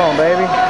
Come on, baby.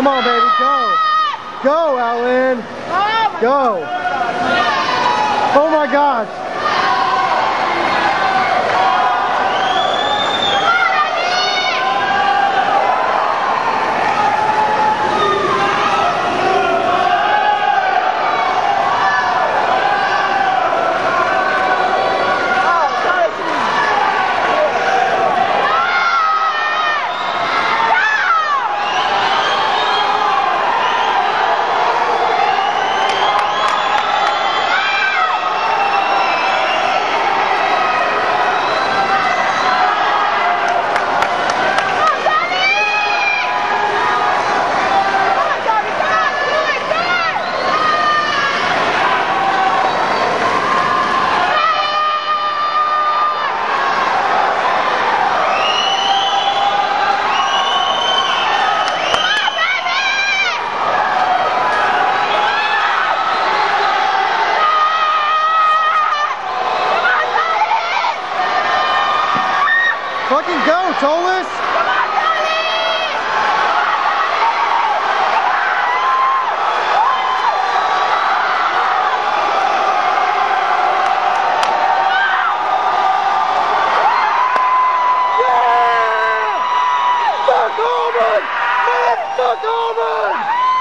Come on, baby, go. Go, Alan. Oh, my Go. Oh my gosh. Oh, sorry. Come on, Darby, come on, do it, do it! Fucking go, Tolis. Fuck Auburn! Fuck Auburn!